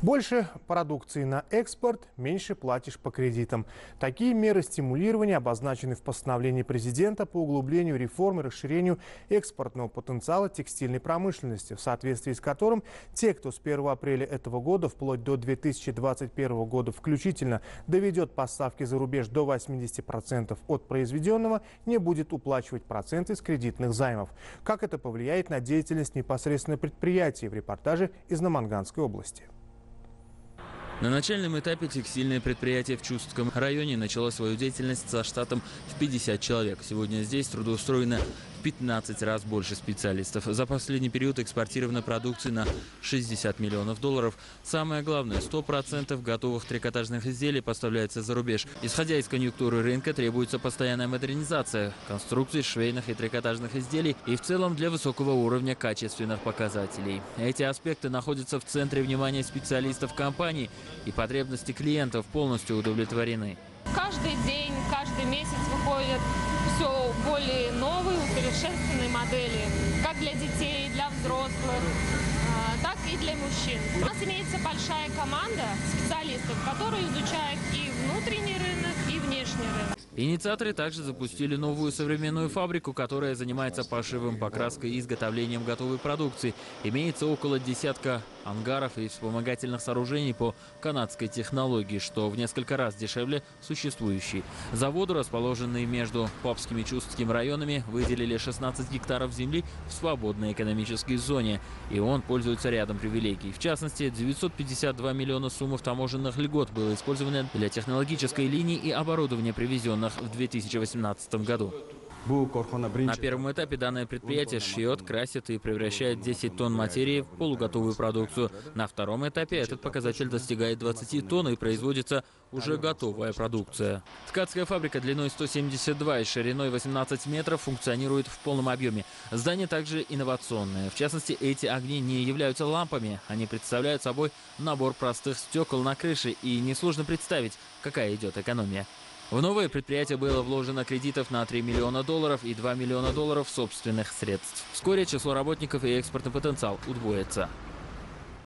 Больше продукции на экспорт, меньше платишь по кредитам. Такие меры стимулирования обозначены в постановлении президента по углублению реформ и расширению экспортного потенциала текстильной промышленности, в соответствии с которым те, кто с 1 апреля этого года вплоть до 2021 года включительно доведет поставки за рубеж до 80% от произведенного, не будет уплачивать проценты с кредитных займов. Как это повлияет на деятельность непосредственно предприятий в репортаже из Наманганской области. На начальном этапе текстильное предприятие в Чустском районе начало свою деятельность со штатом в 50 человек. Сегодня здесь трудоустроено 15 раз больше специалистов. За последний период экспортирована продукции на 60 миллионов долларов. Самое главное, 100% готовых трикотажных изделий поставляется за рубеж. Исходя из конъюнктуры рынка, требуется постоянная модернизация конструкций швейных и трикотажных изделий и в целом для высокого уровня качественных показателей. Эти аспекты находятся в центре внимания специалистов компании и потребности клиентов полностью удовлетворены. Каждый день, каждый месяц выходят все более новые, усовершенствованные модели, как для детей, для взрослых, а, так и для мужчин. У нас имеется большая команда специалистов, которые изучают и внутренний рынок, и внешний рынок. Инициаторы также запустили новую современную фабрику, которая занимается пошивом, покраской и изготовлением готовой продукции. Имеется около десятка ангаров и вспомогательных сооружений по канадской технологии, что в несколько раз дешевле существующей. Заводу, расположенный между Попским и Чувствским районами, выделили 16 гектаров земли в свободной экономической зоне, и он пользуется рядом привилегий. В частности, 952 миллиона суммов таможенных льгот было использовано для технологической линии и оборудования привезенных в 2018 году. На первом этапе данное предприятие шьет, красит и превращает 10 тонн материи в полуготовую продукцию. На втором этапе этот показатель достигает 20 тонн и производится уже готовая продукция. Ткацкая фабрика длиной 172 и шириной 18 метров функционирует в полном объеме. Здание также инновационное. В частности, эти огни не являются лампами. Они представляют собой набор простых стекол на крыше, и несложно представить, какая идет экономия. В новое предприятие было вложено кредитов на 3 миллиона долларов и 2 миллиона долларов собственных средств. Вскоре число работников и экспортный потенциал удвоится.